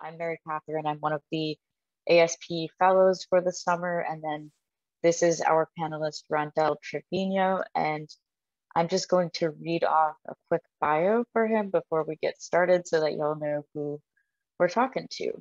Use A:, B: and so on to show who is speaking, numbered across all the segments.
A: I'm Mary Catherine. I'm one of the ASP fellows for the summer. And then this is our panelist, Rondell Trevino. And I'm just going to read off a quick bio for him before we get started so that y'all know who we're talking to.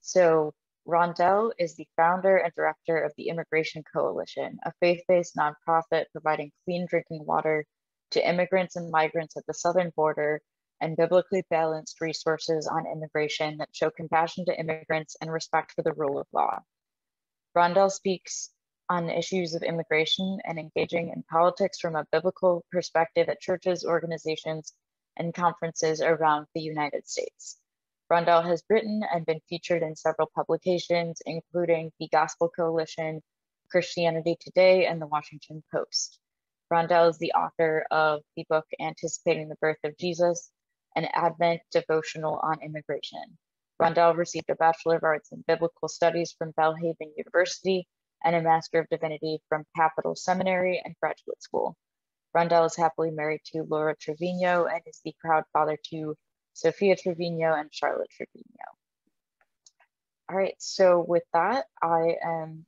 A: So Rondell is the founder and director of the Immigration Coalition, a faith-based nonprofit providing clean drinking water to immigrants and migrants at the southern border and biblically balanced resources on immigration that show compassion to immigrants and respect for the rule of law. Rondell speaks on issues of immigration and engaging in politics from a biblical perspective at churches, organizations, and conferences around the United States. Rondell has written and been featured in several publications, including the Gospel Coalition, Christianity Today, and the Washington Post. Rondell is the author of the book Anticipating the Birth of Jesus, an Advent devotional on immigration. Rondell received a Bachelor of Arts in Biblical Studies from Belhaven University and a Master of Divinity from Capital Seminary and Graduate School. Rondell is happily married to Laura Trevino and is the proud father to Sophia Trevino and Charlotte Trevino. All right, so with that, I am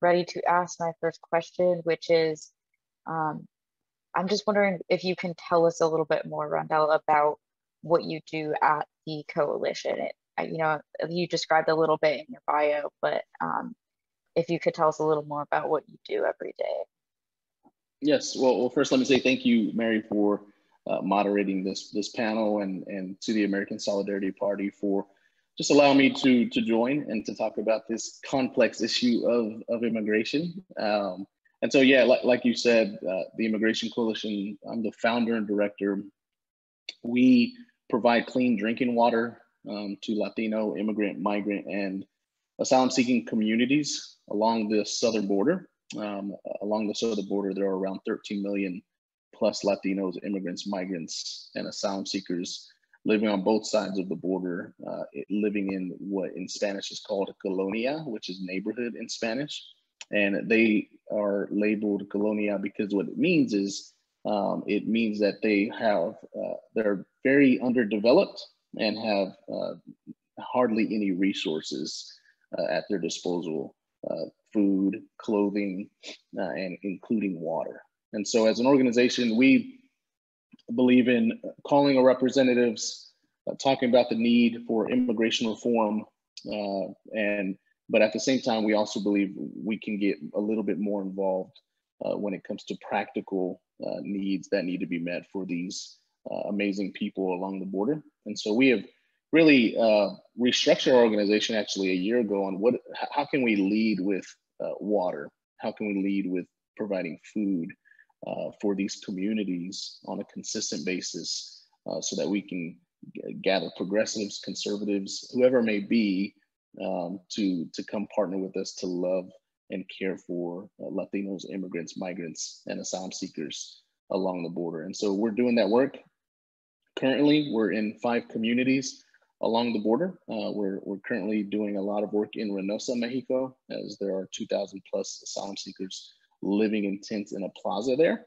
A: ready to ask my first question, which is, um, I'm just wondering if you can tell us a little bit more, Rondell, about what you do at the coalition. It, you know, you described a little bit in your bio, but um, if you could tell us a little more about what you do every day.
B: Yes. Well, well first, let me say thank you, Mary, for uh, moderating this this panel, and and to the American Solidarity Party for just allowing me to to join and to talk about this complex issue of of immigration. Um, and so, yeah, like, like you said, uh, the Immigration Coalition. I'm the founder and director. We provide clean drinking water um, to Latino, immigrant, migrant, and asylum seeking communities along the southern border. Um, along the southern border, there are around 13 million plus Latinos, immigrants, migrants, and asylum seekers living on both sides of the border, uh, living in what in Spanish is called colonia, which is neighborhood in Spanish. And they are labeled colonia because what it means is um, it means that they have, uh, they're very underdeveloped and have uh, hardly any resources uh, at their disposal uh, food, clothing, uh, and including water. And so, as an organization, we believe in calling our representatives, uh, talking about the need for immigration reform, uh, and but at the same time, we also believe we can get a little bit more involved when it comes to practical needs that need to be met for these amazing people along the border. And so, we have really uh, restructure our organization actually a year ago on what how can we lead with uh, water? How can we lead with providing food uh, for these communities on a consistent basis uh, so that we can gather progressives conservatives whoever may be um, to to come partner with us to love and care for uh, latinos immigrants migrants and asylum seekers along the border. And so we're doing that work currently we're in five communities along the border. Uh, we're, we're currently doing a lot of work in Reynosa, Mexico, as there are 2,000 plus asylum seekers living in tents in a plaza there.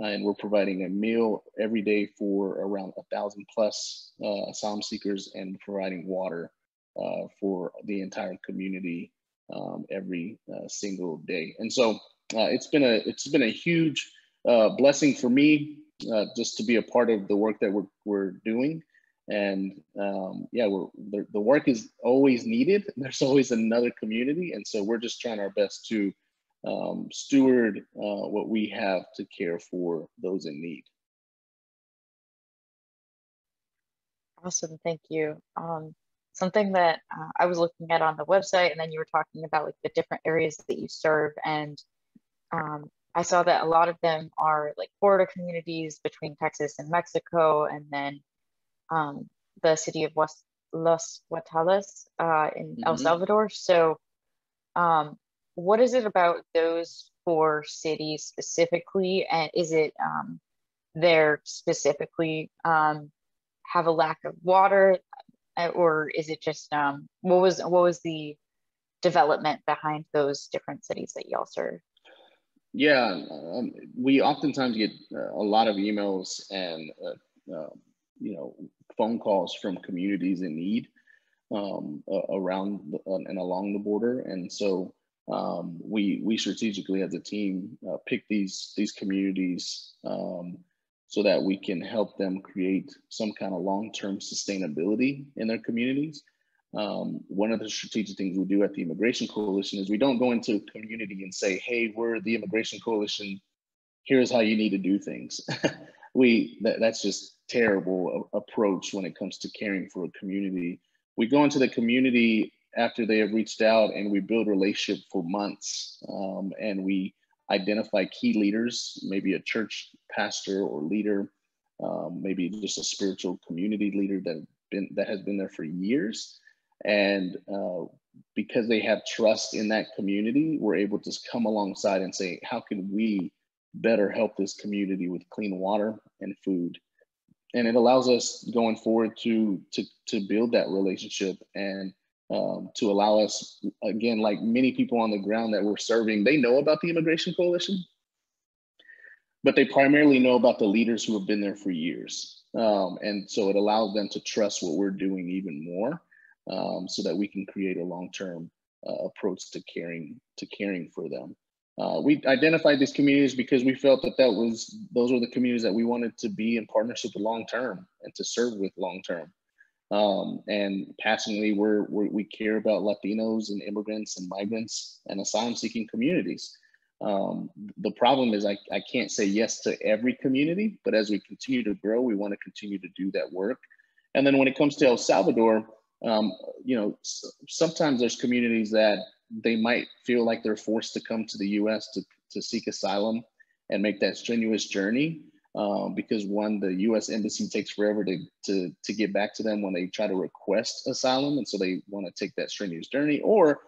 B: Uh, and we're providing a meal every day for around a thousand plus uh, asylum seekers and providing water uh, for the entire community um, every uh, single day. And so uh, it's been a it's been a huge blessing for me just to be a part of the work that we're, we're doing. And um, yeah we're, the, the work is always needed. There's always another community. And so we're just trying our best to um, steward uh, what we have to care for those in need.
A: Awesome. Thank you. Um, something that uh, i was looking at on the website and then you were talking about like the different areas that you serve and um, i saw that a lot of them are like border communities between texas and mexico and then um, the city of West, Los Guatalas uh, in mm-hmm. El Salvador. So, um, what is it about those four cities specifically? And is it um, there specifically um, have a lack of water, uh, or is it just um, what was what was the development behind those different cities that y'all serve?
B: Yeah, um, we oftentimes get uh, a lot of emails and uh, uh, you know phone calls from communities in need. um, around the, and along the border. And so um, we we strategically as a team uh, pick these these communities um, so that we can help them create some kind of long-term sustainability in their communities. Um, one of the strategic things we do at the Immigration Coalition is we don't go into a community and say, "Hey, we're the Immigration Coalition. Here's how you need to do things." we that, that's just terrible approach when it comes to caring for a community. We go into the community after they have reached out and we build relationship for months um, and we identify key leaders, maybe a church pastor or leader, um, maybe just a spiritual community leader that been that has been there for years, and uh, because they have trust in that community, we're able to come alongside and say, how can we better help this community with clean water and food? And it allows us going forward to to to build that relationship and um, to allow us, again, like many people on the ground that we're serving, they know about the Immigration Coalition, but they primarily know about the leaders who have been there for years. Um, and so it allows them to trust what we're doing even more um, so that we can create a long-term uh, approach to caring, to caring for them. Uh, we identified these communities because we felt that that was those were the communities that we wanted to be in partnership with long term and to serve with long term. Um, and passionately, we're, we're, we care about Latinos and immigrants and migrants and asylum seeking communities. Um, the problem is I, I can't say yes to every community, but as we continue to grow, we want to continue to do that work. And then when it comes to El Salvador, um, you know, sometimes there's communities that they might feel like they're forced to come to the US to, to seek asylum and make that strenuous journey um, because one, the U.S. embassy takes forever to, to to get back to them when they try to request asylum, and so they want to take that strenuous journey. Or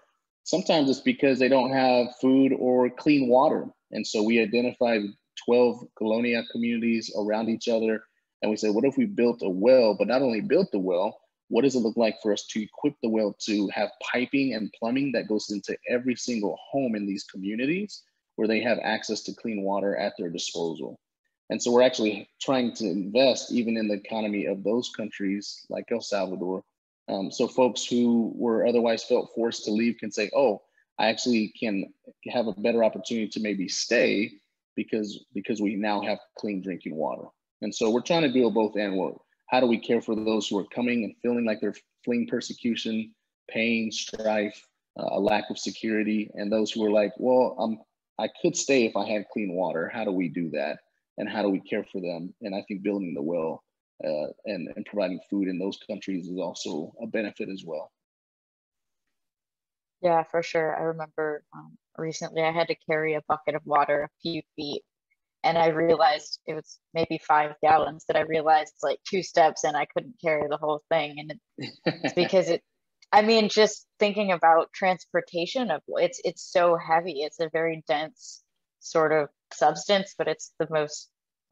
B: sometimes it's because they don't have food or clean water, and so we identified 12 colonia communities around each other, and we said, what if we built a well? But not only built the well, what does it look like for us to equip the well to have piping and plumbing that goes into every single home in these communities where they have access to clean water at their disposal? And so we're actually trying to invest even in the economy of those countries like El Salvador. Um, so folks who were otherwise felt forced to leave can say, oh, I actually can have a better opportunity to maybe stay because, because we now have clean drinking water. And so we're trying to do both and work. How do we care for those who are coming and feeling like they're fleeing persecution, pain, strife, uh, a lack of security, and those who are like, well, um, I could stay if I had clean water. How do we do that? and how do we care for them? And I think building the well uh, and, and providing food in those countries is also a benefit as well.
A: Yeah, for sure. I remember um, recently I had to carry a bucket of water a few feet and I realized it was maybe five gallons that I realized like two steps and I couldn't carry the whole thing. And it's because it, I mean, just thinking about transportation of it's, it's so heavy. It's a very dense sort of substance, but it's the most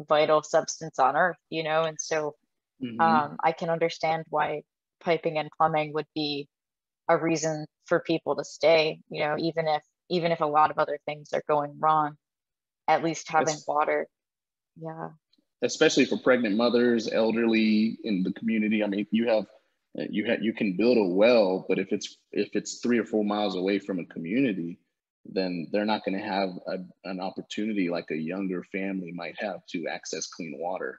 A: vital substance on earth, you know? And so mm-hmm. um, I can understand why piping and plumbing would be a reason for people to stay, you know, even if even if a lot of other things are going wrong, at least having it's, water. Yeah.
B: Especially for pregnant mothers, elderly in the community. I mean, you have you have you can build a well, but if it's if it's three or four miles away from a community, then they're not going to have a, an opportunity like a younger family might have to access clean water.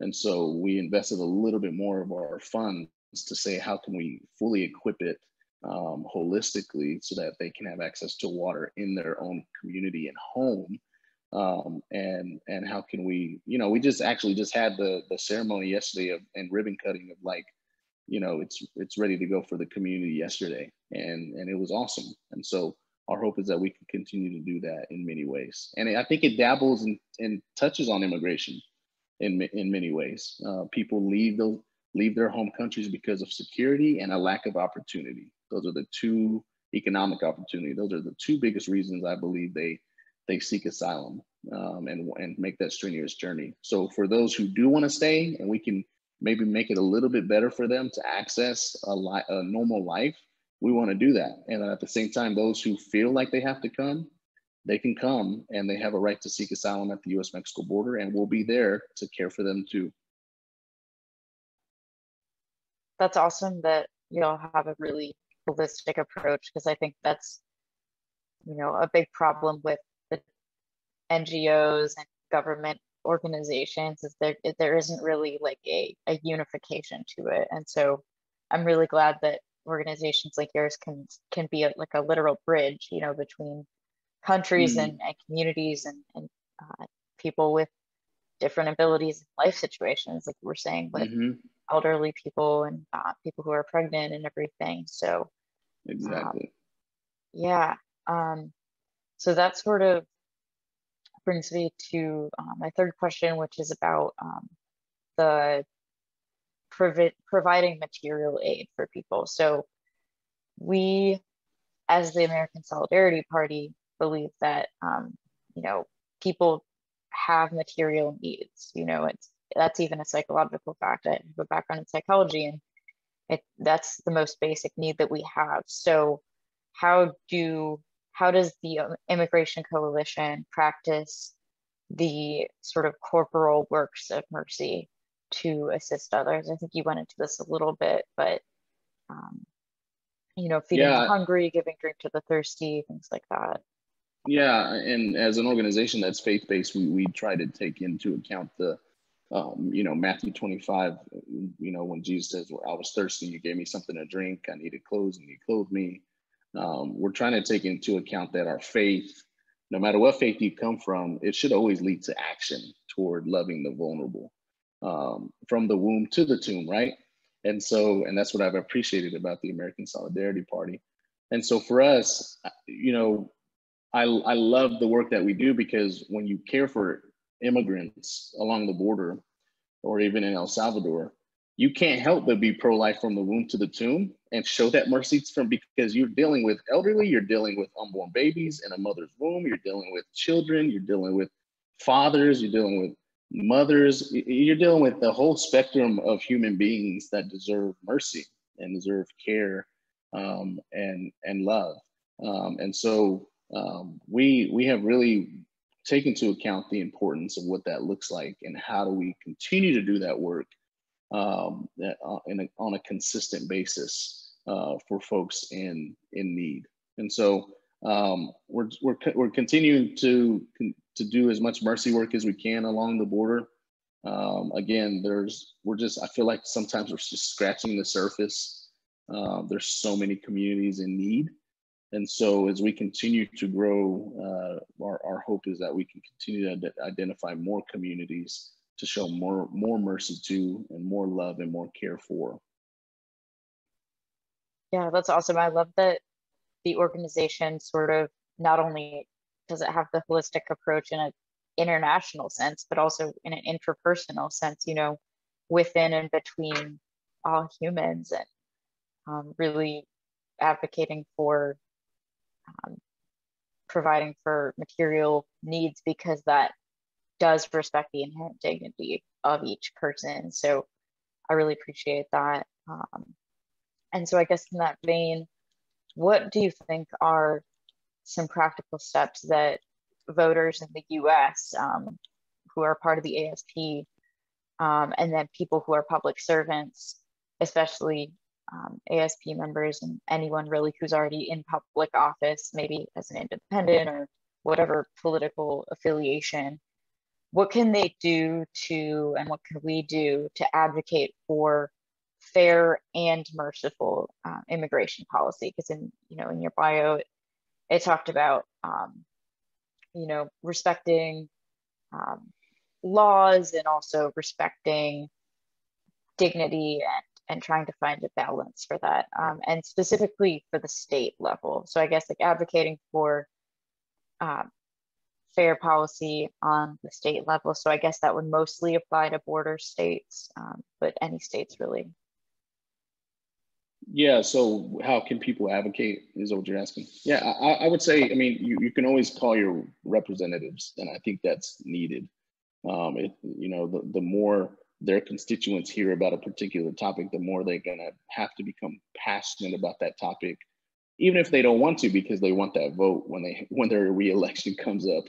B: And so we invested a little bit more of our funds to say, how can we fully equip it um, holistically so that they can have access to water in their own community and home? Um, and and how can we, you know, we just actually just had the the ceremony yesterday of and ribbon cutting of like, you know, it's it's ready to go for the community yesterday, and and it was awesome. And so our hope is that we can continue to do that in many ways. And I think it dabbles and, and touches on immigration in, in many ways. Uh, people leave, those, leave their home countries because of security and a lack of opportunity. Those are the two economic opportunity. Those are the two biggest reasons I believe they, they seek asylum um, and, and make that strenuous journey. So for those who do want to stay and we can maybe make it a little bit better for them to access a, li- a normal life, we want to do that. And at the same time, those who feel like they have to come, they can come and they have a right to seek asylum at the US Mexico border, and we'll be there to care for them too.
A: That's awesome that y'all have a really holistic approach because I think that's, you know, a big problem with NGOs and government organizations is there there isn't really like a, a unification to it. And so I'm really glad that organizations like yours can can be a, like a literal bridge, you know, between countries mm. and, and communities and, and uh, people with different abilities in life situations, like we're saying with mm-hmm. elderly people and uh, people who are pregnant and everything. So,
B: exactly.
A: Um, yeah. Um, so that sort of brings me to uh, my third question, which is about um, the provi- providing material aid for people. So, we, as the American Solidarity Party, believe that um, you know people have material needs. You know, it's that's even a psychological fact. I have a background in psychology, and it that's the most basic need that we have. So, how do how does the um, Immigration Coalition practice the sort of corporal works of mercy to assist others? I think you went into this a little bit, but um, you know, feeding yeah. the hungry, giving drink to the thirsty, things like that.
B: Yeah, and as an organization that's faith based, we, we try to take into account the, um, you know, Matthew 25, you know, when Jesus says, well, I was thirsty, you gave me something to drink, I needed clothes, and you clothed me. Um, we're trying to take into account that our faith, no matter what faith you come from, it should always lead to action toward loving the vulnerable um, from the womb to the tomb, right? And so, and that's what I've appreciated about the American Solidarity Party. And so for us, you know, I, I love the work that we do because when you care for immigrants along the border or even in El Salvador, you can't help but be pro-life from the womb to the tomb and show that mercy from because you're dealing with elderly, you're dealing with unborn babies in a mother's womb, you're dealing with children, you're dealing with fathers, you're dealing with mothers, you're dealing with the whole spectrum of human beings that deserve mercy and deserve care um, and and love. Um, and so um, we we have really taken into account the importance of what that looks like and how do we continue to do that work um, uh, a, on a consistent basis uh, for folks in in need. And so um, we're, we're, we're continuing to to do as much mercy work as we can along the border. Um, again, there's we're just I feel like sometimes we're just scratching the surface. Uh, there's so many communities in need and so as we continue to grow, uh, our, our hope is that we can continue to identify more communities to show more, more mercy to and more love and more care for.
A: Yeah, that's awesome. I love that the organization sort of not only does it have the holistic approach in an international sense, but also in an interpersonal sense, you know, within and between all humans and um, really advocating for um, providing for material needs because that does respect the inherent dignity of each person. So I really appreciate that. Um, and so I guess in that vein, what do you think are some practical steps that voters in the US um, who are part of the ASP um, and then people who are public servants, especially um, ASP members and anyone really who's already in public office, maybe as an independent or whatever political affiliation, what can they do to, and what can we do to advocate for fair and merciful uh, immigration policy? Because in, you know, in your bio, it, it talked about, um, you know, respecting um, laws and also respecting dignity and and trying to find a balance for that um, and specifically for the state level so i guess like advocating for um, fair policy on the state level. So i guess that would mostly apply to border states um, but any states really.
B: Yeah so how can people advocate is what you're asking. Yeah i, I would say i mean you, you can always call your representatives and i think that's needed. Um, it, you know the, the more their constituents hear about a particular topic, the more they're going to have to become passionate about that topic, even if they don't want to, because they want that vote when they when their reelection comes up.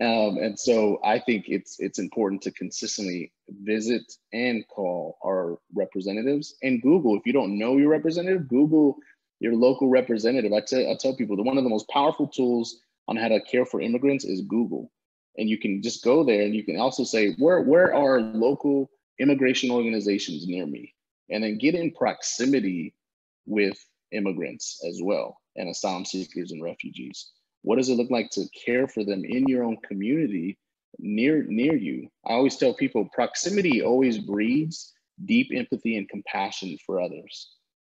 B: um, and so I think it's it's important to consistently visit and call our representatives and Google. If you don't know your representative, Google your local representative. I tell I tell people that one of the most powerful tools on how to care for immigrants is Google, and you can just go there and you can also say where where are local immigration organizations near me, and then get in proximity with immigrants as well and asylum seekers and refugees what does it look like to care for them in your own community near near you? I always tell people proximity always breeds deep empathy and compassion for others.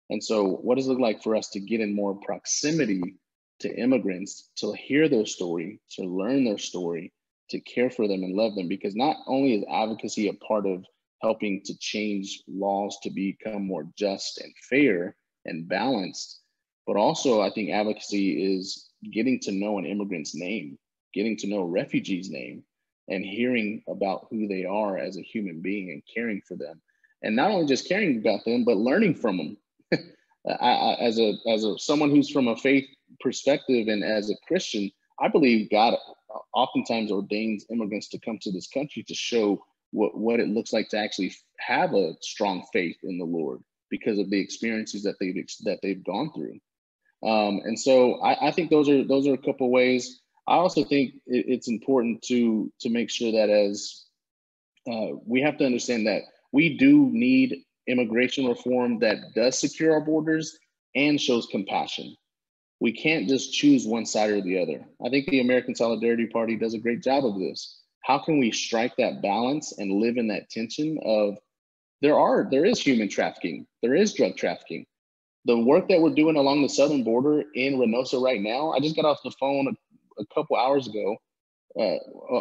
B: And so, what does it look like for us to get in more proximity to immigrants, to hear their story, to learn their story, to care for them and love them? Because not only is advocacy a part of helping to change laws to become more just and fair and balanced, but also I think advocacy is getting to know an immigrant's name, getting to know a refugee's name, and hearing about who they are as a human being and caring for them. And not only just caring about them, but learning from them. I, I, as a as a someone who's from a faith perspective and as a Christian, I believe God oftentimes ordains immigrants to come to this country to show what, what it looks like to actually have a strong faith in the Lord because of the experiences that they've that they've gone through. Um, and so I, I, think those are those are a couple ways. I also think it, it's important to to make sure that as uh, we have to understand that we do need immigration reform that does secure our borders and shows compassion. We can't just choose one side or the other. I think the American Solidarity Party does a great job of this. How can we strike that balance and live in that tension of there are there is human trafficking, there is drug trafficking, the work that we're doing along the southern border in Reynosa right now, I just got off the phone a, a couple hours ago uh,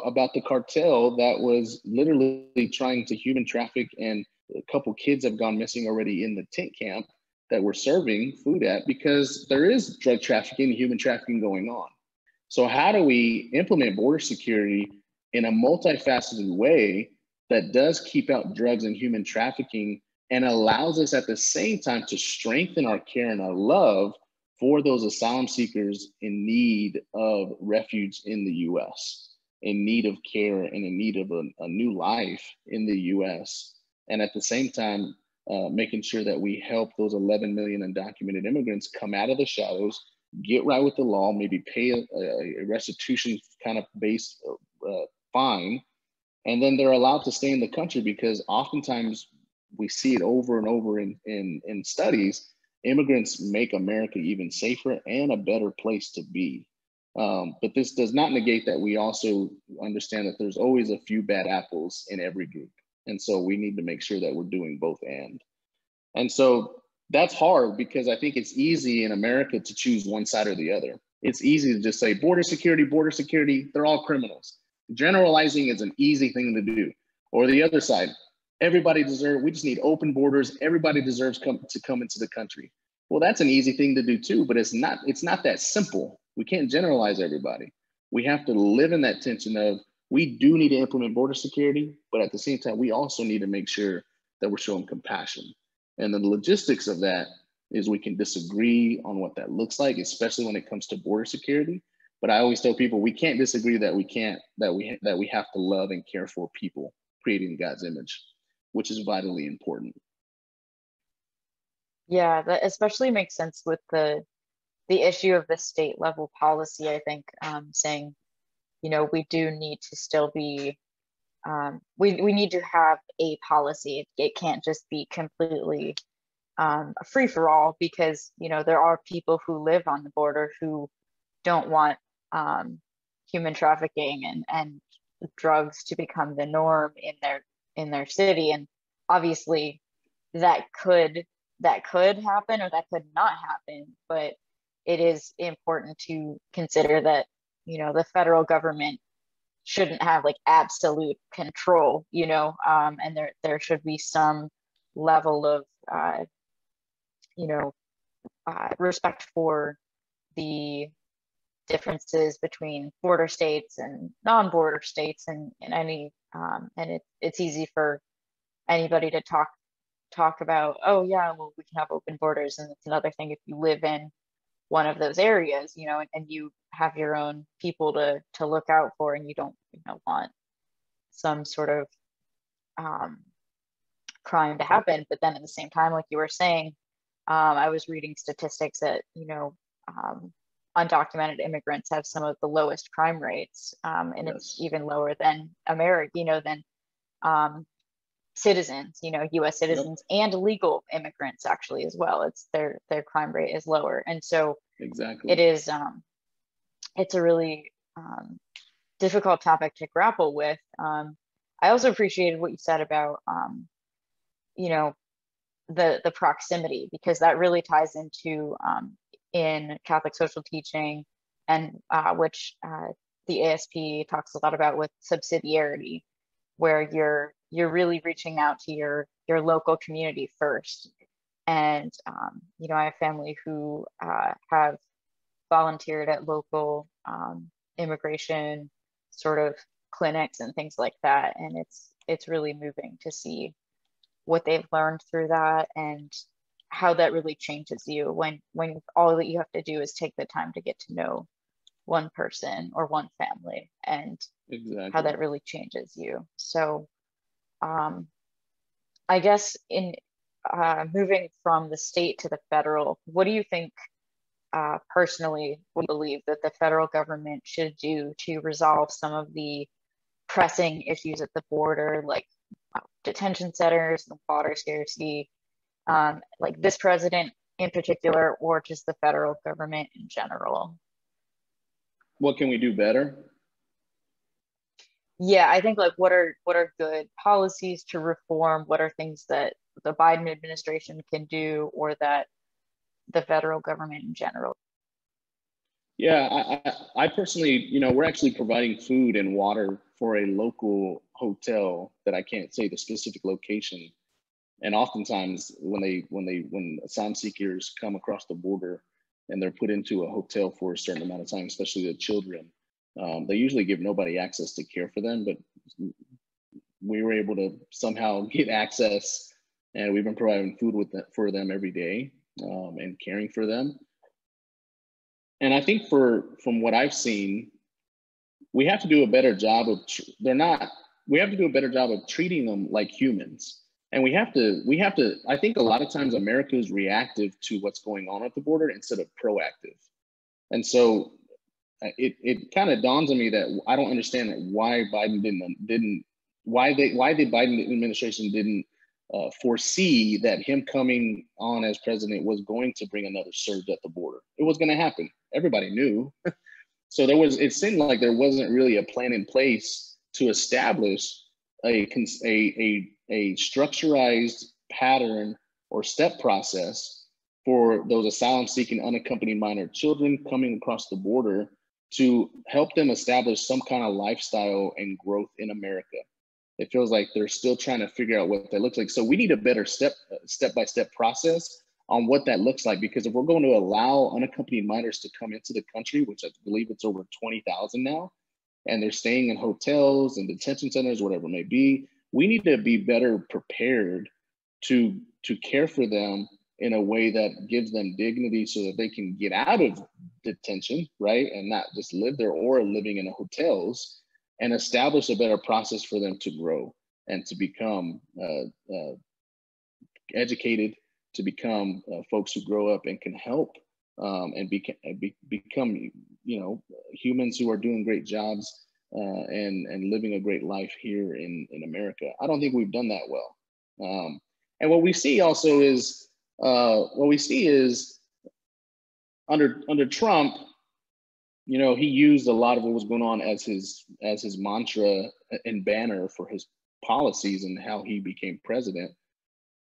B: about the cartel that was literally trying to human traffic, and a couple kids have gone missing already in the tent camp that we're serving food at because there is drug trafficking, human trafficking going on. So, how do we implement border security in a multifaceted way that does keep out drugs and human trafficking and allows us at the same time to strengthen our care and our love for those asylum seekers in need of refuge in the US, in need of care and in need of a, a new life in the US. And at the same time, uh, making sure that we help those 11 million undocumented immigrants come out of the shadows, get right with the law, maybe pay a, a restitution kind of based uh, fine, and then they're allowed to stay in the country because oftentimes we see it over and over in, in, in studies, immigrants make America even safer and a better place to be. Um, but this does not negate that we also understand that there's always a few bad apples in every group. And so we need to make sure that we're doing both and. And so that's hard because I think it's easy in America to choose one side or the other. It's easy to just say border security, border security, they're all criminals. Generalizing is an easy thing to do. Or the other side, everybody deserves we just need open borders. Everybody deserves come, to come into the country. Well that's an easy thing to do too but it's not it's not that simple. We can't generalize everybody. We have to live in that tension of we do need to implement border security but at the same time we also need to make sure that we're showing compassion. And the logistics of that is we can disagree on what that looks like especially when it comes to border security but i always tell people we can't disagree that we can't that we that we have to love and care for people creating god's image which is vitally important.
A: Yeah, that especially makes sense with the the issue of the state level policy. I think um, saying, you know, we do need to still be, um, we we need to have a policy. It, can't just be completely um, a free for all because you know there are people who live on the border who don't want um, human trafficking and and drugs to become the norm in their in their city. And obviously that could that could happen or that could not happen but it is important to consider that you know the federal government shouldn't have like absolute control you know um, and there there should be some level of uh, you know uh, respect for the differences between border states and non-border states and, and any um, and it, it's easy for anybody to talk talk about oh yeah well we can have open borders and it's another thing if you live in one of those areas, you know, and, and you have your own people to to look out for, and you don't you know want some sort of um, crime to happen. But then at the same time, like you were saying, um, I was reading statistics that you know um, undocumented immigrants have some of the lowest crime rates, um, and yes. it's even lower than America, you know, than um, citizens, you know, U.S. citizens yep. and legal immigrants actually as well. It's their their crime rate is lower, and so
B: exactly
A: it is. Um, it's a really um, difficult topic to grapple with. Um, I also appreciated what you said about, um, you know, the the proximity because that really ties into um, in Catholic social teaching, and uh, which uh, the ASP talks a lot about with subsidiarity, where you're you're really reaching out to your your local community first. And um, you know, I have family who uh, have volunteered at local um, immigration sort of clinics and things like that, and it's it's really moving to see what they've learned through that and how that really changes you when when all that you have to do is take the time to get to know one person or one family and exactly. how that really changes you so um, i guess in uh, moving from the state to the federal what do you think uh, personally we believe that the federal government should do to resolve some of the pressing issues at the border like uh, detention centers and water scarcity um, like this president in particular, or just the federal government in general?
B: What can we do better?
A: Yeah, I think like what are what are good policies to reform? What are things that the Biden administration can do, or that the federal government in general?
B: Yeah, I, I, I personally, you know, we're actually providing food and water for a local hotel that I can't say the specific location and oftentimes when they when they when asylum seekers come across the border and they're put into a hotel for a certain amount of time especially the children um, they usually give nobody access to care for them but we were able to somehow get access and we've been providing food with them, for them every day um, and caring for them. And i think for from what i've seen we have to do a better job of they're not we have to do a better job of treating them like humans and we have to we have to i think a lot of times america is reactive to what's going on at the border instead of proactive. And so uh, it, it kind of dawns on me that i don't understand why biden didn't didn't why they why the biden administration didn't uh, foresee that him coming on as president was going to bring another surge at the border. It was going to happen. Everybody knew. So there was it seemed like there wasn't really a plan in place to establish a, a, a a structurized pattern or step process for those asylum seeking unaccompanied minor children coming across the border to help them establish some kind of lifestyle and growth in America. It feels like they're still trying to figure out what that looks like. So we need a better step step by step process on what that looks like because if we're going to allow unaccompanied minors to come into the country, which I believe it's over 20,000 now, and they're staying in hotels and detention centers, whatever it may be, we need to be better prepared to to care for them in a way that gives them dignity so that they can get out of detention right? And not just live there or living in hotels and establish a better process for them to grow and to become uh, uh, educated to become uh, folks who grow up and can help um, and be, be, become you know humans who are doing great jobs uh, and and living a great life here in in America. I don't think we've done that well. Um, and what we see also is uh, what we see is under under Trump, you know, he used a lot of what was going on as his as his mantra and banner for his policies and how he became president.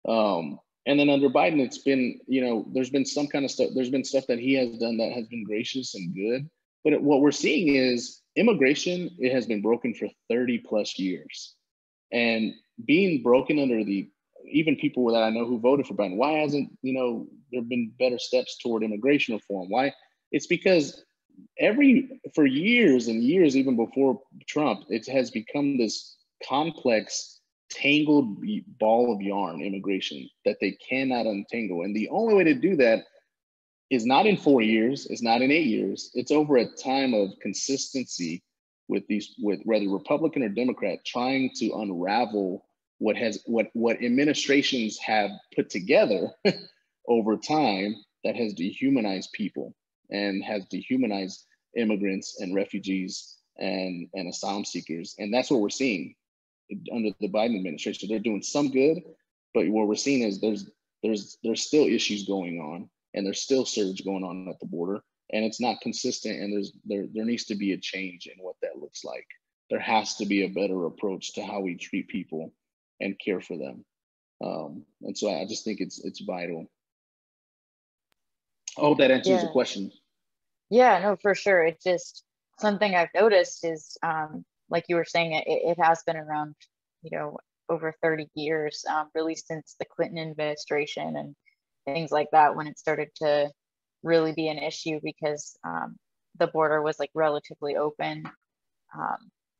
B: Um, and then under Biden, it's been, you know, there's been some kind of stuff, there's been stuff that he has done that has been gracious and good. But what we're seeing is immigration, it has been broken for 30 plus years. And being broken under the even people that I know who voted for Biden, why hasn't, you know, there been better steps toward immigration reform? Why? It's because every for years and years, even before Trump, it has become this complex, tangled ball of yarn, immigration, that they cannot untangle. And the only way to do that is not in four years, it's not in eight years. It's over a time of consistency with these, with whether Republican or Democrat, trying to unravel what has what what administrations have put together over time that has dehumanized people and has dehumanized immigrants and refugees and and asylum seekers. And that's what we're seeing under the biden administration. They're doing some good but what we're seeing is there's there's there's still issues going on and there's still surge going on at the border and it's not consistent and there's there there needs to be a change in what that looks like. There has to be a better approach to how we treat people and care for them. Um, and so i just think it's it's vital. I hope that answers
A: yeah.
B: the question.
A: Yeah no for sure. It's just something i've noticed is um, like you were saying it, it has been around you know over 30 years um, really since the clinton administration and things like that when it started to really be an issue because um, the border was like relatively open um,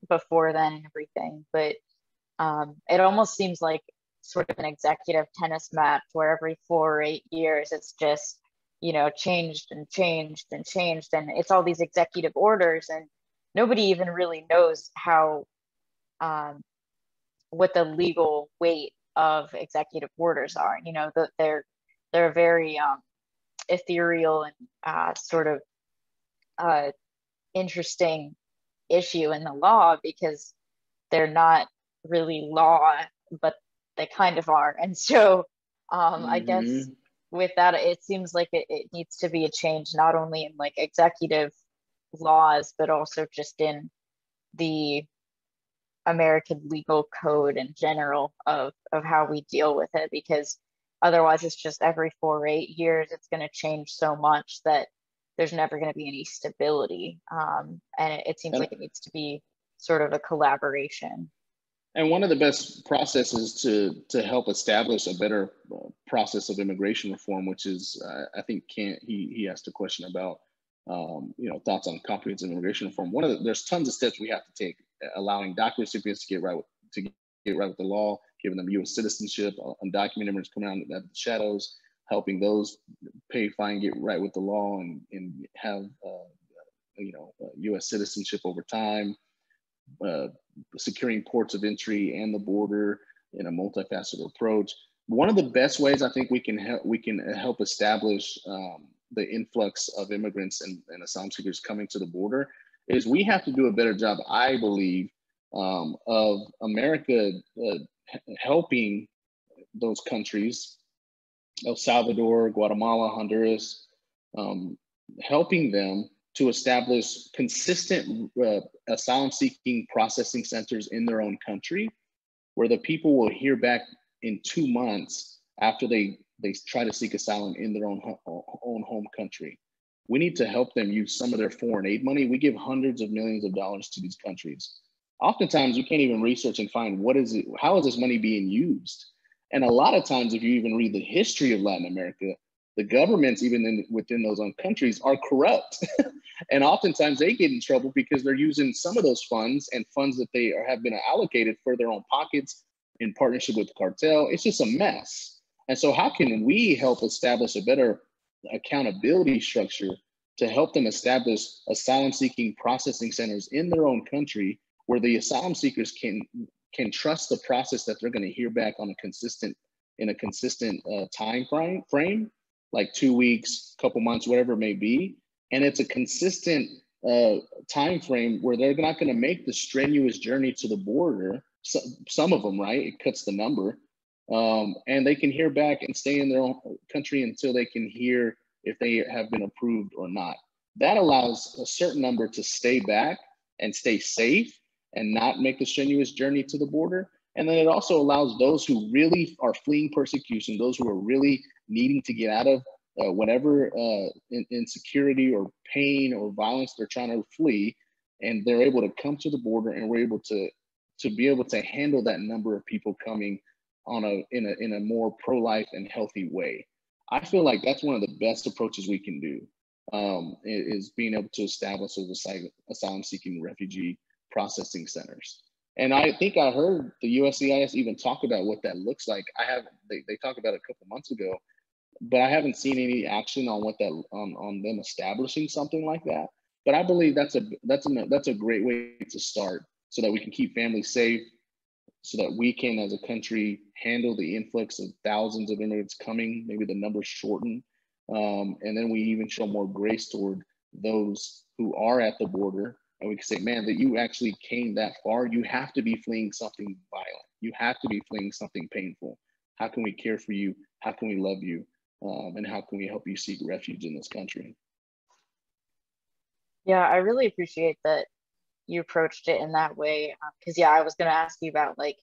A: before then and everything. But um, it almost seems like sort of an executive tennis match where every four or eight years it's just, you know, changed and changed and changed. And it's all these executive orders, and nobody even really knows how, um, what the legal weight of executive orders are. You know, that they're they're a very um, ethereal and uh, sort of uh, interesting issue in the law because they're not really law, but they kind of are. And so um, mm-hmm. I guess mm-hmm. with that, it seems like it, it needs to be a change, not only in like executive laws, but also just in the American legal code in general of, of how we deal with it because Otherwise, it's just every four or eight years, it's going to change so much that there's never going to be any stability. Um, and it, it seems and, like it needs to be sort of a collaboration.
B: And one of the best processes to to help establish a better uh, process of immigration reform, which is uh, I think can't he he asked a question about um, you know thoughts on comprehensive immigration reform. One of the, there's tons of steps we have to take, allowing DACA recipients to get right with, to get right with the law, giving them U.S. citizenship, uh, undocumented immigrants coming out of the shadows, helping those pay fine, get right with the law, and, and have uh, you know uh, U.S. citizenship over time, uh, securing ports of entry and the border in a multifaceted approach. One of the best ways I think we can help we can help establish um, the influx of immigrants and, and asylum seekers coming to the border is we have to do a better job, I believe, um, of America uh, helping those countries, El Salvador, Guatemala, Honduras, um, helping them to establish consistent uh, asylum seeking processing centers in their own country where the people will hear back in two months after they, they try to seek asylum in their own, own home country. We need to help them use some of their foreign aid money. We give hundreds of millions of dollars to these countries oftentimes you can't even research and find what is it, how is this money being used? And a lot of times, if you even read the history of Latin America, the governments, even in, within those own countries, are corrupt. and oftentimes they get in trouble because they're using some of those funds and funds that they are, have been allocated for their own pockets in partnership with the cartel. It's just a mess. And so, how can we help establish a better accountability structure to help them establish asylum seeking processing centers in their own country where the asylum seekers can can trust the process that they're going to hear back on a consistent in a consistent uh, time frame frame like two weeks couple months whatever it may be. And it's a consistent uh, time frame where they're not going to make the strenuous journey to the border so, some of them right? It cuts the number. Um, and they can hear back and stay in their own country until they can hear if they have been approved or not. That allows a certain number to stay back and stay safe and not make the strenuous journey to the border. And then it also allows those who really are fleeing persecution, those who are really needing to get out of uh, whatever uh, in, insecurity or pain or violence they're trying to flee, and they're able to come to the border, and we're able to to be able to handle that number of people coming on a in a in a more pro life and healthy way. I feel like that's one of the best approaches we can do um, is being able to establish those asylum seeking refugee processing centers. And I think I heard the USCIS even talk about what that looks like. I have they, they talked about it a couple months ago but I haven't seen any action on what that on, on them establishing something like that. But I believe that's a that's a that's a great way to start so that we can keep families safe, so that we can as a country handle the influx of thousands of immigrants coming, maybe the numbers shorten. Um, and then we even show more grace toward those who are at the border. And we can say, man, that you actually came that far. You have to be fleeing something violent. You have to be fleeing something painful. How can we care for you? How can we love you? Um, and how can we help you seek refuge in this country?
A: Yeah, I really appreciate that you approached it in that way. Because, um, yeah, I was going to ask you about like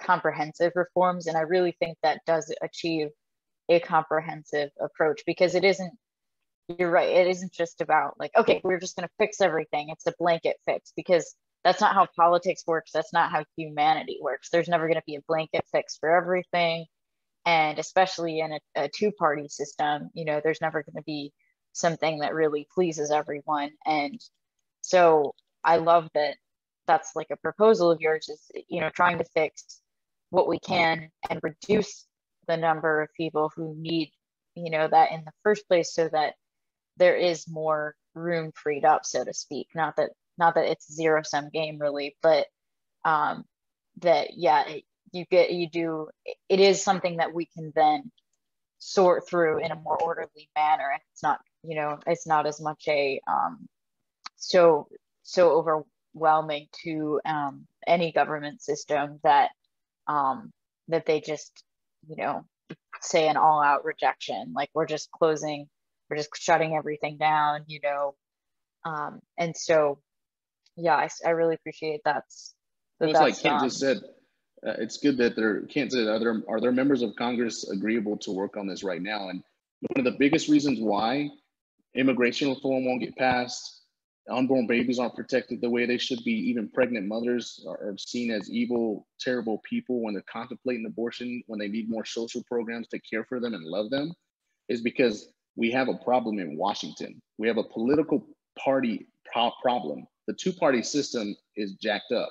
A: comprehensive reforms. And I really think that does achieve a comprehensive approach because it isn't, you're right, it isn't just about like, okay, we're just going to fix everything. It's a blanket fix because that's not how politics works. That's not how humanity works. There's never going to be a blanket fix for everything. And especially in a, a two party system, you know, there's never going to be something that really pleases everyone. And so I love that that's like a proposal of yours is, you know, trying to fix what we can and reduce the number of people who need, you know, that in the first place so that there is more room freed up, so to speak. Not that not that it's zero sum game really, but um, that yeah, you get you do it is something that we can then sort through in a more orderly manner. It's not you know it's not as much a um, so so overwhelming to um, any government system that um, that they just you know say an all out rejection like we're just closing we're just shutting everything down you know um, and so yeah I, I really appreciate that's
B: that it's like Kent just said uh, it's good that there Kent said are there are there members of Congress agreeable to work on this right now and one of the biggest reasons why immigration reform won't get passed unborn babies aren't protected the way they should be. Even pregnant mothers are, seen as evil, terrible people when they're contemplating abortion, when they need more social programs to care for them and love them, is because we have a problem in Washington. We have a political party pro- problem. The two party system is jacked up.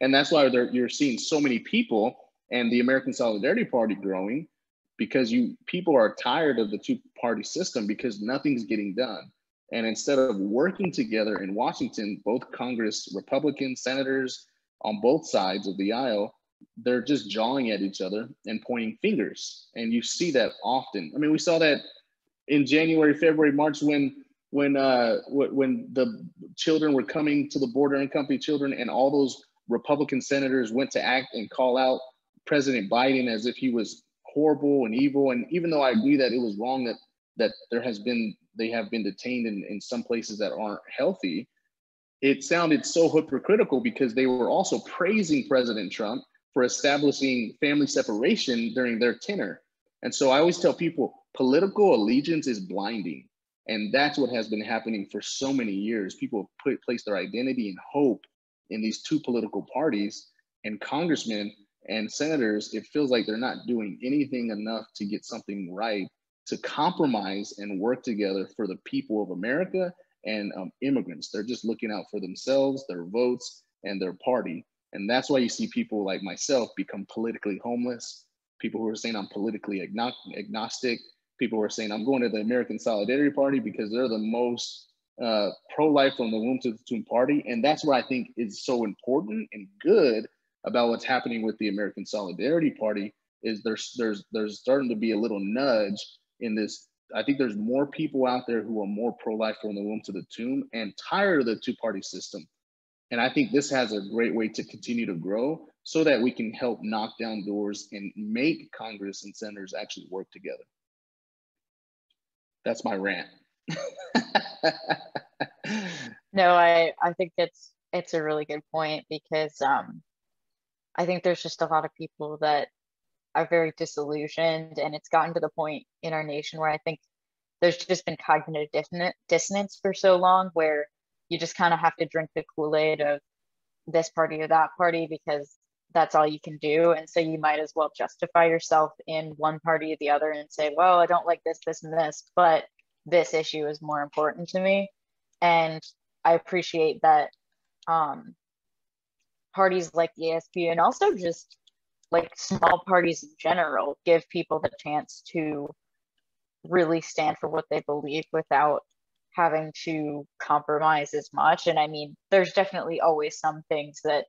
B: And that's why you're seeing so many people and the American Solidarity Party growing because you people are tired of the two party system because nothing's getting done and instead of working together in Washington, both Congress, Republican senators on both sides of the aisle, they're just jawing at each other and pointing fingers. And you see that often. I mean, we saw that in January, February, March when when uh, when the children were coming to the border and company children, and all those Republican senators went to act and call out President Biden as if he was horrible and evil. And even though I agree that it was wrong that that there has been they have been detained in, in some places that aren't healthy, it sounded so hypocritical because they were also praising President Trump for establishing family separation during their tenure. And so I always tell people political allegiance is blinding. And that's what has been happening for so many years. People have put place their identity and hope in these two political parties and congressmen and senators. It feels like they're not doing anything enough to get something right to compromise and work together for the people of America and um, immigrants. They're just looking out for themselves, their votes, and their party. And that's why you see people like myself become politically homeless, people who are saying I'm politically agnostic, people were saying I'm going to the American Solidarity Party because they're the most uh, pro-life from the womb to the tomb party. And that's what I think is so important and good about what's happening with the American Solidarity Party is there's there's there's starting to be a little nudge in this I think there's more people out there who are more pro-life from the womb to the tomb and tired of the two-party system. And I think this has a great way to continue to grow so that we can help knock down doors and make Congress and senators actually work together. That's my rant.
A: no, I, I think it's it's a really good point because um, I think there's just a lot of people that are very disillusioned and it's gotten to the point in our nation where i think there's just been cognitive dissonance for so long where you just kind of have to drink the kool-aid of this party or that party because that's all you can do and so you might as well justify yourself in one party or the other and say well i don't like this this and this but this issue is more important to me and i appreciate that um, parties like the asp and also just like small parties in general give people the chance to really stand for what they believe without having to compromise as much. And I mean, there's definitely always some things that,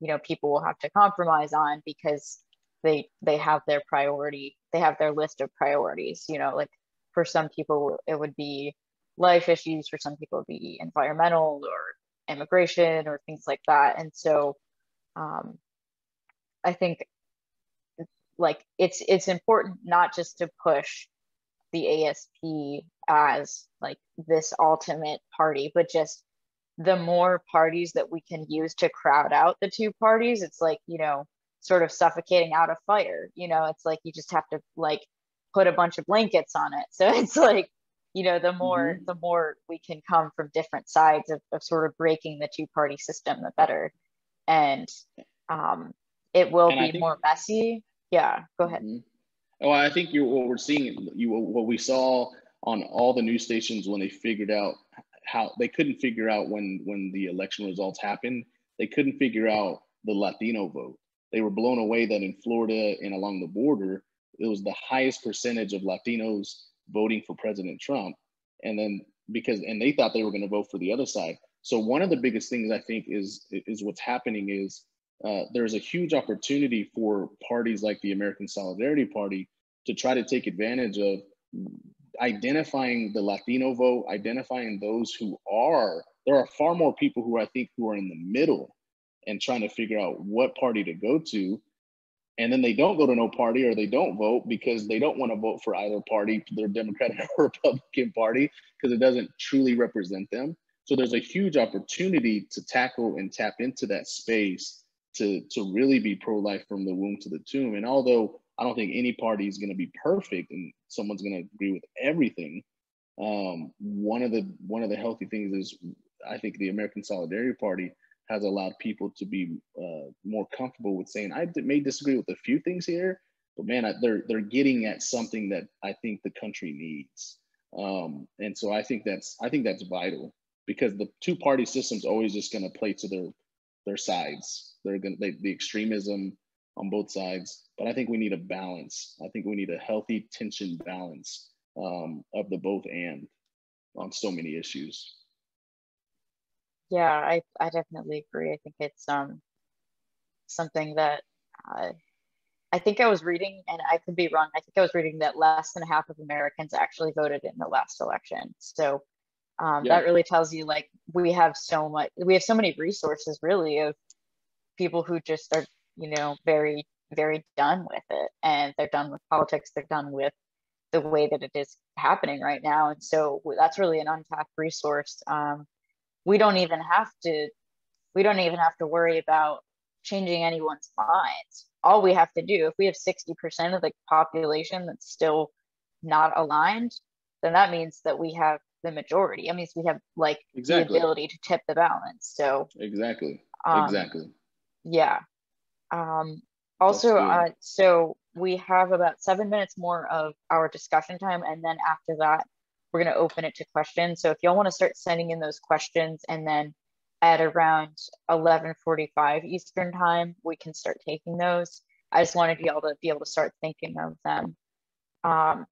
A: you know, people will have to compromise on because they they have their priority, they have their list of priorities, you know, like for some people it would be life issues, for some people it would be environmental or immigration or things like that. And so um, I think like it's it's important not just to push the ASP as like this ultimate party, but just the more parties that we can use to crowd out the two parties, it's like, you know, sort of suffocating out a fire. You know, it's like you just have to like put a bunch of blankets on it. So it's like, you know, the more mm-hmm. the more we can come from different sides of, of sort of breaking the two party system, the better. And um, it will and be think, more messy. Yeah, go ahead. Mm-hmm.
B: Oh, I think you what we're seeing, you what we saw on all the news stations when they figured out how they couldn't figure out when when the election results happened, they couldn't figure out the Latino vote. They were blown away that in Florida and along the border, it was the highest percentage of Latinos voting for President Trump. And then because and they thought they were going to vote for the other side. So one of the biggest things I think is is what's happening is uh, there's a huge opportunity for parties like the American Solidarity Party to try to take advantage of identifying the Latino vote, identifying those who are, there are far more people who I think who are in the middle and trying to figure out what party to go to. And then they don't go to no party or they don't vote because they don't want to vote for either party, their Democratic or Republican party, because it doesn't truly represent them. So there's a huge opportunity to tackle and tap into that space to to really be pro-life from the womb to the tomb. And although I don't think any party is going to be perfect and someone's going to agree with everything, um, one of the one of the healthy things is I think the American Solidarity Party has allowed people to be uh, more comfortable with saying I may disagree with a few things here, but man, I, they're they're getting at something that I think the country needs. Um, and so I think that's I think that's vital because the two party system's always just going to play to their their sides. They're going to the extremism on both sides. But I think we need a balance. I think we need a healthy tension balance um, of the both and on so many issues.
A: Yeah, I, I definitely agree. I think it's um something that uh, I think I was reading, and I could be wrong. I think I was reading that less than half of Americans actually voted in the last election. So um, yeah. that really tells you like we have so much we have so many resources really of people who just are you know very very done with it and they're done with politics they're done with the way that it is happening right now and so that's really an untapped resource um, we don't even have to we don't even have to worry about changing anyone's minds all we have to do if we have 60% of the population that's still not aligned then that means that we have the majority. I mean, we have like exactly. the ability to tip the balance. So
B: exactly, um, exactly.
A: Yeah. Um, also, uh, so we have about seven minutes more of our discussion time, and then after that, we're going to open it to questions. So if y'all want to start sending in those questions, and then at around 11:45 Eastern time, we can start taking those. I just wanted y'all to be able to start thinking of them. Um,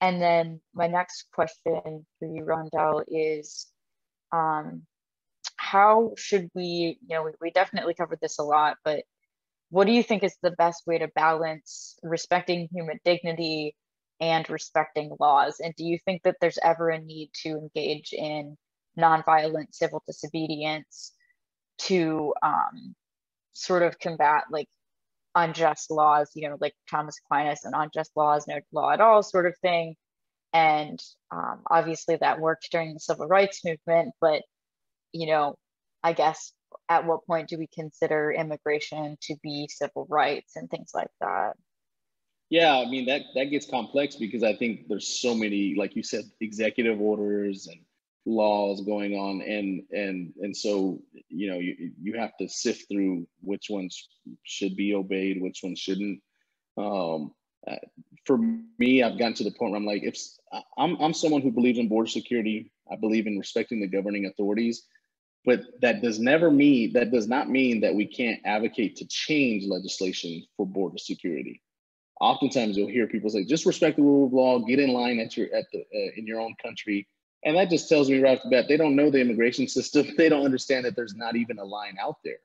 A: and then my next question for you, Rondell, is um, how should we, you know, we, we definitely covered this a lot, but what do you think is the best way to balance respecting human dignity and respecting laws? And do you think that there's ever a need to engage in nonviolent civil disobedience to um, sort of combat like unjust laws, you know, like Thomas Aquinas and unjust laws, no law at all sort of thing. And um, obviously that worked during the civil rights movement, but, you know, I guess at what point do we consider immigration to be civil rights and things like that?
B: Yeah, I mean that that gets complex because I think there's so many, like you said, executive orders and laws going on and and and so you know you, you have to sift through which ones should be obeyed which ones shouldn't. Um, uh, for me i've gotten to the point where i'm like if I'm, I'm someone who believes in border security. I believe in respecting the governing authorities but that does never mean that does not mean that we can't advocate to change legislation for border security oftentimes you'll hear people say, just respect the rule of law, get in line at your at the uh, in your own country. And that just tells me right off the bat, they don't know the immigration system. They don't understand that there's not even a line out there.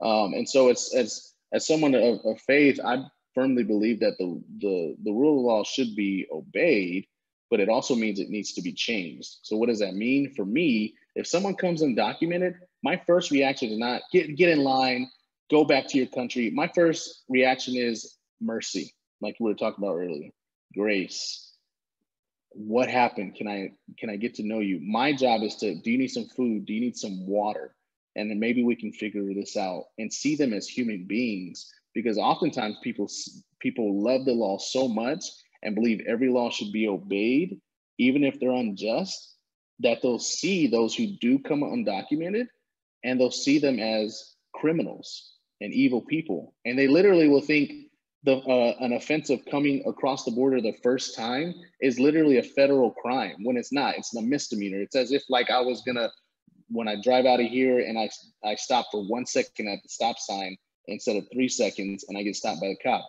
B: Um, and so it's as as someone of, of faith, I firmly believe that the, the the rule of law should be obeyed, but it also means it needs to be changed. So what does that mean for me? If someone comes undocumented, my first reaction is not get get in line, go back to your country. My first reaction is mercy, like we were talking about earlier, grace. What happened? Can I can I get to know you? My job is to do you need some food? Do you need some water? And then maybe we can figure this out and see them as human beings because oftentimes people people love the law so much and believe every law should be obeyed even if they're unjust that they'll see those who do come undocumented and they'll see them as criminals and evil people. And they literally will think the uh, an offense of coming across the border the first time is literally a federal crime when it's not. It's a misdemeanor. It's as if like i was gonna when i drive out of here and i i stop for one second at the stop sign instead of three seconds and i get stopped by the cop.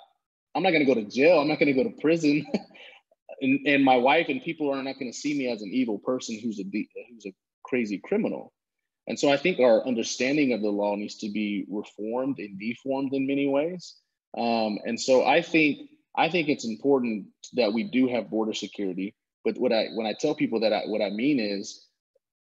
B: I'm not gonna go to jail. I'm not gonna go to prison and, and my wife and people are not gonna see me as an evil person who's a who's a crazy criminal and so i think our understanding of the law needs to be reformed and deformed in many ways um, and so I think I think it's important that we do have border security. But what I when I tell people that I, what I mean is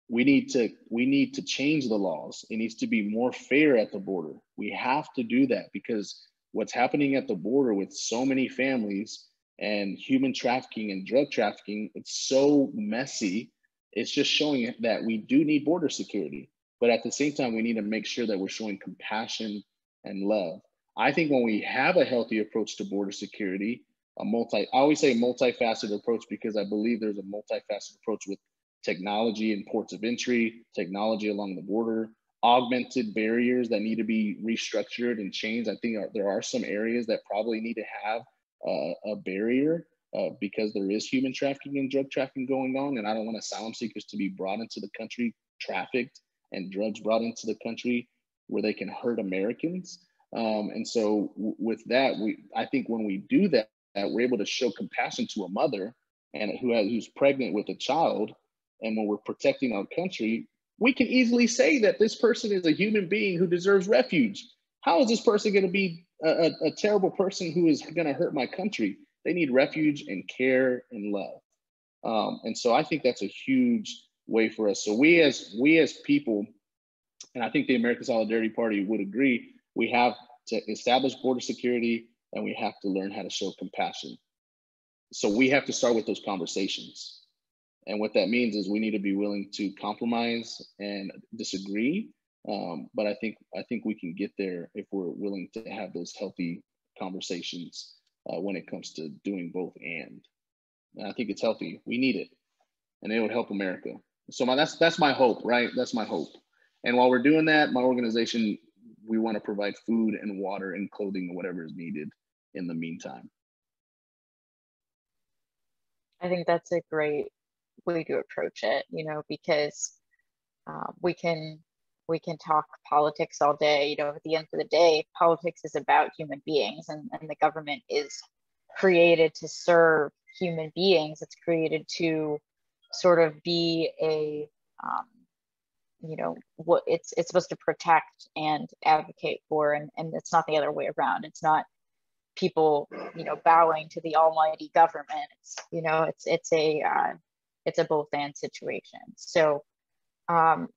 B: we need to we need to change the laws. It needs to be more fair at the border. We have to do that because what's happening at the border with so many families and human trafficking and drug trafficking, it's so messy. It's just showing that we do need border security. But at the same time, we need to make sure that we're showing compassion and love. I think when we have a healthy approach to border security, a multi, I always say multifaceted approach because I believe there's a multifaceted approach with technology and ports of entry, technology along the border, augmented barriers that need to be restructured and changed. I think there are some areas that probably need to have uh, a barrier uh, because there is human trafficking and drug trafficking going on. And I don't want asylum seekers to be brought into the country, trafficked, and drugs brought into the country where they can hurt Americans. Um, and so w- with that, we I think when we do that, that, we're able to show compassion to a mother and who has who's pregnant with a child, and when we're protecting our country, we can easily say that this person is a human being who deserves refuge. How is this person going to be a, a, terrible person who is going to hurt my country? They need refuge and care and love. Um, and so I think that's a huge way for us. So we as we as people, and I think the American Solidarity Party would agree, we have to establish border security and we have to learn how to show compassion. So we have to start with those conversations. And what that means is we need to be willing to compromise and disagree. Um, but I think I think we can get there if we're willing to have those healthy conversations uh, when it comes to doing both and. And I think it's healthy. We need it, and it would help America. So my, that's that's my hope, right? That's my hope. And while we're doing that, my organization we want to provide food and water and clothing and whatever is needed in the meantime.
A: I think that's a great way to approach it, you know, because uh, we can we can talk politics all day. You know, at the end of the day, politics is about human beings, and, and the government is created to serve human beings. It's created to sort of be a um, you know what it's it's supposed to protect and advocate for and, and it's not the other way around it's not people you know bowing to the almighty government it's you know it's it's a uh, it's a both and situation so um,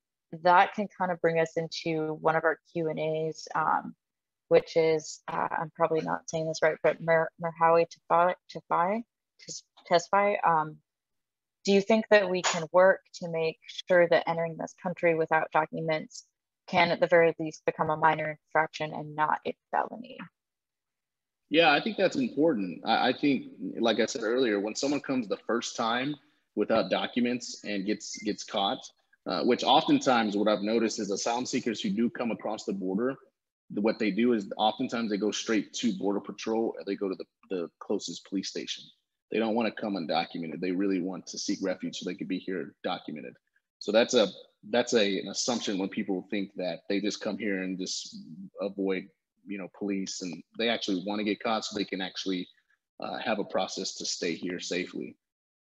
A: that can kind of bring us into one of our q and a's um, which is uh, i'm probably not saying this right but Mer- merhawi tafai tesfai um, do you think that we can work to make sure that entering this country without documents can at the very least become a minor infraction and not a felony?
B: Yeah, I think that's important. I, I think, like I said earlier, when someone comes the first time without documents and gets gets caught, uh, which oftentimes what I've noticed is asylum seekers who do come across the border, what they do is oftentimes they go straight to border patrol and they go to the, the closest police station. They don't want to come undocumented. They really want to seek refuge so they could be here documented. So that's a that's a, an assumption when people think that they just come here and just avoid you know police and they actually want to get caught so they can actually uh, have a process to stay here safely.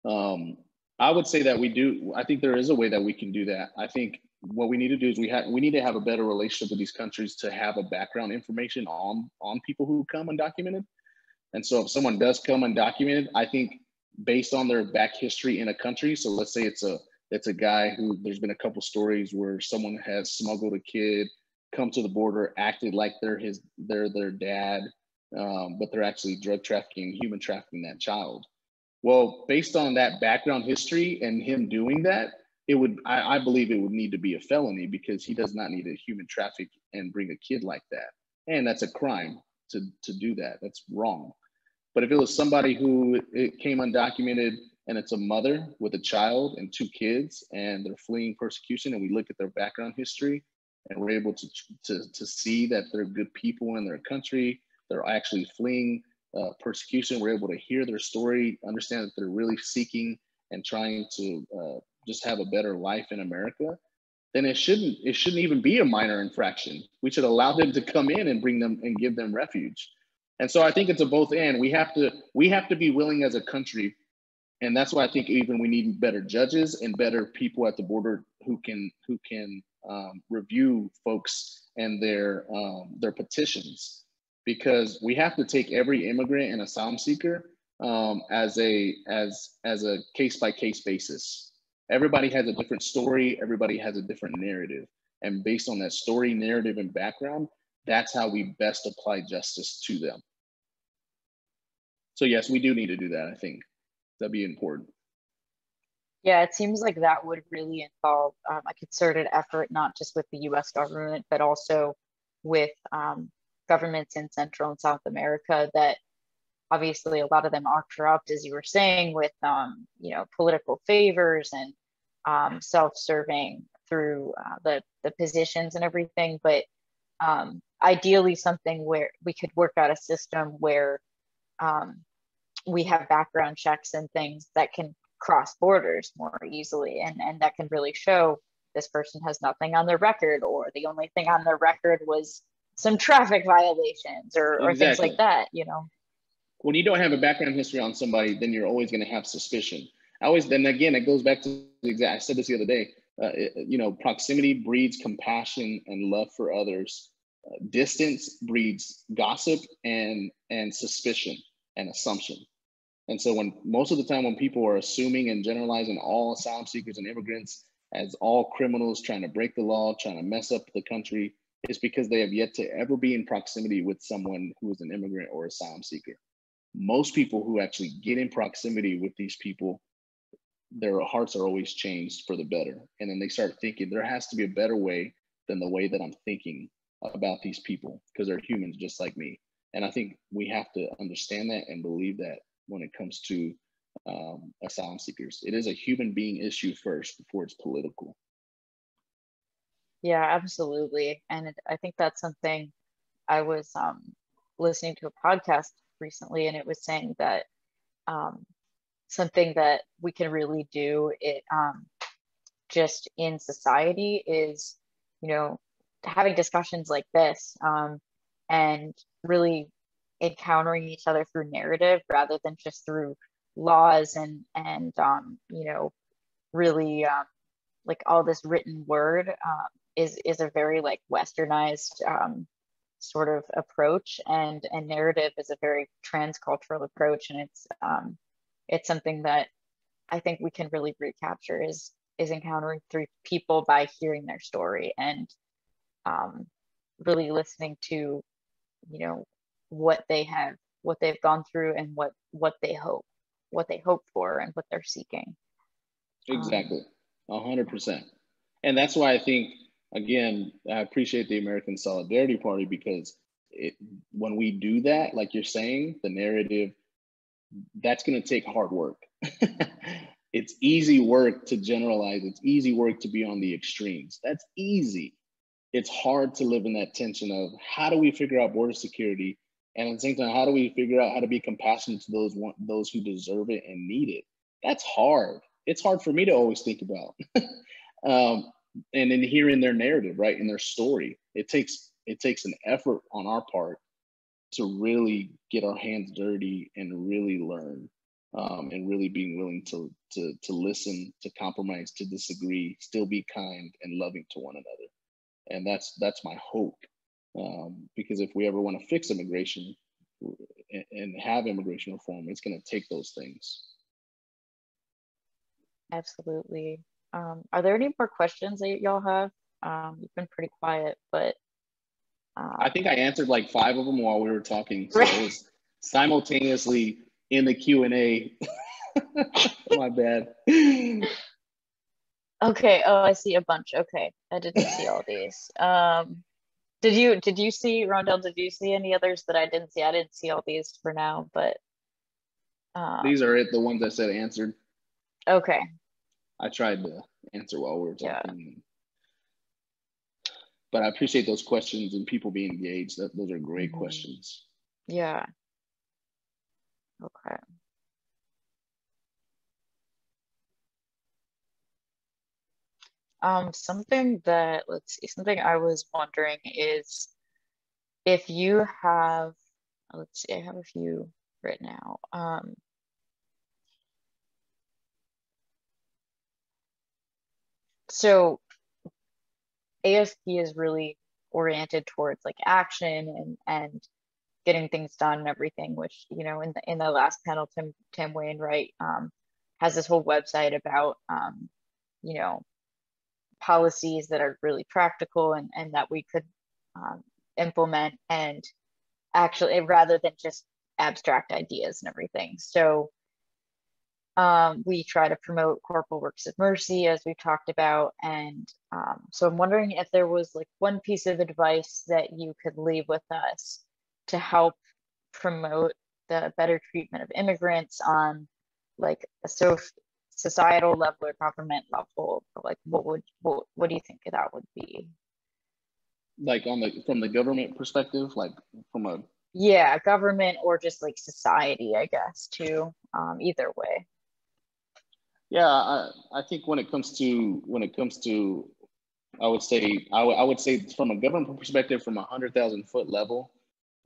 B: Um, I would say that we do. I think there is a way that we can do that. I think what we need to do is we have we need to have a better relationship with these countries to have a background information on on people who come undocumented. And so if someone does come undocumented, I think based on their back history in a country, so let's say it's a it's a guy who there's been a couple stories where someone has smuggled a kid, come to the border, acted like they're his they're their dad, um, but they're actually drug trafficking, human trafficking that child. Well, based on that background history and him doing that, it would I, I, believe it would need to be a felony because he does not need to human traffic and bring a kid like that. And that's a crime to to do that. That's wrong. But if it was somebody who it came undocumented and it's a mother with a child and two kids and they're fleeing persecution and we look at their background history and we're able to to, to see that they're good people in their country, they're actually fleeing uh, persecution. We're able to hear their story, understand that they're really seeking and trying to uh, just have a better life in America, then it shouldn't it shouldn't even be a minor infraction. We should allow them to come in and bring them and give them refuge. And so I think it's a both and. We have to we have to be willing as a country, and that's why I think even we need better judges and better people at the border who can who can um, review folks and their um, their petitions, because we have to take every immigrant and asylum seeker um, as a as as a case by case basis everybody has a different story, everybody has a different narrative. And based on that story, narrative, and background, that's how we best apply justice to them. So, yes, we do need to do that. I think that'd be important.
A: Yeah, it seems like that would really involve um, a concerted effort, not just with the US government, but also with um, governments in Central and South America that obviously a lot of them are corrupt, as you were saying, with um, you know political favors and um, self-serving through uh, the the positions and everything. But um, ideally, something where we could work out a system where um, we have background checks and things that can cross borders more easily, and and that can really show this person has nothing on their record, or the only thing on their record was some traffic violations or, or things like that. You know
B: when you don't have a background history on somebody, then you're always going to have suspicion. I always, then again, it goes back to the exact, I said this the other day, uh, it, you know, proximity breeds compassion and love for others. Uh, distance breeds gossip and, and suspicion and assumption. And so when most of the time when people are assuming and generalizing all asylum seekers and immigrants as all criminals trying to break the law, trying to mess up the country, it's because they have yet to ever be in proximity with someone who is an immigrant or asylum seeker. Most people who actually get in proximity with these people their hearts are always changed for the better. And then they start thinking there has to be a better way than the way that i'm thinking about these people because they're humans just like me. And i think we have to understand that and believe that when it comes to um, asylum seekers. It is a human being issue first before it's political
A: yeah absolutely. And i think that's something i was um, listening to a podcast recently, and it was saying that um, something that we can really do it um, just in society is, you know, having discussions like this um, and really encountering each other through narrative rather than just through laws and and um, you know really um, like all this written word is is a very like westernized um, sort of approach and and narrative is a very transcultural approach and it's um, it's something that I think we can really recapture is is encountering three people by hearing their story and um, really listening to you know what they have what they've gone through and what what they hope what they hope for and what they're seeking.
B: Exactly. A hundred percent. And that's why i think again, I appreciate the American Solidarity Party because it, when we do that, like you're saying, the narrative, that's going to take hard work. it's easy work to generalize. It's easy work to be on the extremes. That's easy. It's hard to live in that tension of how do we figure out border security, and at the same time, how do we figure out how to be compassionate to those those who deserve it and need it? That's hard. It's hard for me to always think about. um, and in hearing their narrative, right, in their story, it takes it takes an effort on our part to really get our hands dirty and really learn um, and really being willing to, to, to listen, to compromise, to disagree, still be kind and loving to one another. And that's, that's my hope. Um, because if we ever want to fix immigration and, and have immigration reform, it's going to take those things.
A: Absolutely. Um, are there any more questions that y'all have? Um, you've been pretty quiet, but
B: um, I think I answered like five of them while we were talking. So it was simultaneously in the Q and A. My bad.
A: Okay. Oh, I see a bunch. Okay, I didn't see all these. Um, did you did you see Rondell? Did you see any others that I didn't see? I didn't see all these for now, but
B: um, these are it. The ones I said answered.
A: Okay.
B: I tried to answer while we were talking. Yeah. But I appreciate those questions and people being engaged. That those are great mm-hmm. questions.
A: Yeah. Okay. Um, something that, let's see, something I was wondering is if you have, let's see, I have a few right now. Um, so ASP is really oriented towards like action and and getting things done and everything, which, you know, in the, in the last panel, Tim, Tim Wainwright um, has this whole website about, um, you know, policies that are really practical and, and that we could um, implement and actually rather than just abstract ideas and everything. So um, we try to promote corporal works of mercy as we've talked about. And um, so I'm wondering if there was like one piece of advice that you could leave with us to help promote the better treatment of immigrants on like a so societal level or government level like what would what, what do you think that would be
B: like on the from the government perspective like from a
A: yeah government or just like society i guess too um, either way
B: yeah I, I think when it comes to when it comes to i would say I, w- I would say from a government perspective from a hundred thousand foot level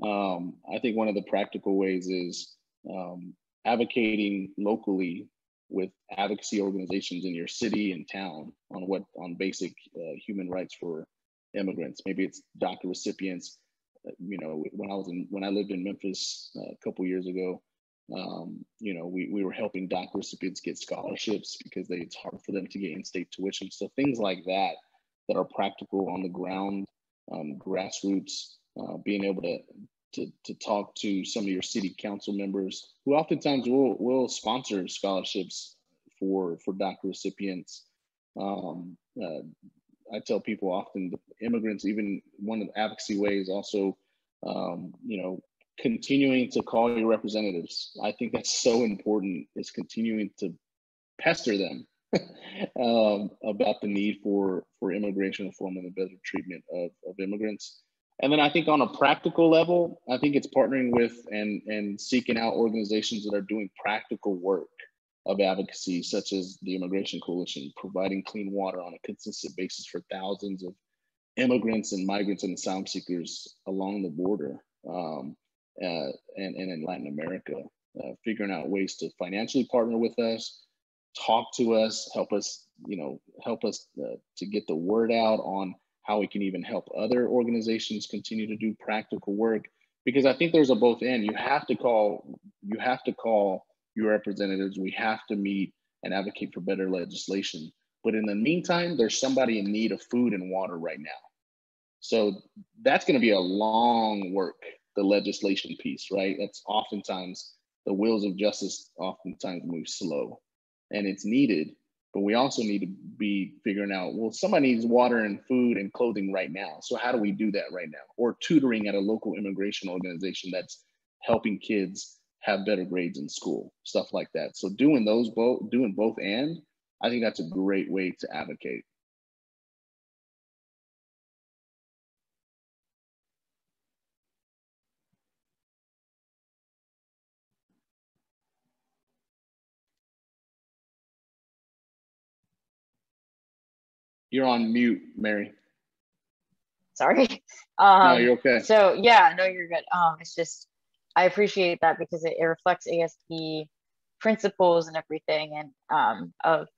B: um, I think one of the practical ways is um, advocating locally with advocacy organizations in your city and town on what on basic uh, human rights for immigrants. Maybe it's DACA recipients. Uh, you know, when I was in when I lived in Memphis uh, a couple years ago, um, you know, we, we were helping DACA recipients get scholarships because they, it's hard for them to get in-state tuition. So things like that that are practical on the ground, um, grassroots uh, being able to, to, to talk to some of your city council members who oftentimes will, will sponsor scholarships for, for DACA recipients. Um, uh, I tell people often immigrants, even one of the advocacy ways also, um, you know, continuing to call your representatives. I think that's so important is continuing to pester them um, about the need for, for immigration reform and the better treatment of, of immigrants. And then I think on a practical level, I think it's partnering with and, and seeking out organizations that are doing practical work of advocacy, such as the Immigration Coalition, providing clean water on a consistent basis for thousands of immigrants and migrants and asylum seekers along the border um, uh, and, and in Latin America, uh, figuring out ways to financially partner with us, talk to us, help us, you know, help us uh, to get the word out on how we can even help other organizations continue to do practical work. Because i think there's a both end you have to call you have to call your representatives. We have to meet and advocate for better legislation. But in the meantime there's somebody in need of food and water right now. So that's going to be a long work the legislation piece right? That's oftentimes the wheels of justice oftentimes move slow and it's needed but we also need to be figuring out well somebody needs water and food and clothing right now so how do we do that right now? Or tutoring at a local immigration organization that's helping kids have better grades in school stuff like that. So doing those both doing both and i think that's a great way to advocate You're on mute, Mary.
A: Sorry. Um,
B: no, you're okay.
A: So yeah, no, you're good. Um, it's just I appreciate that because it, it reflects ASP principles and everything, and um, of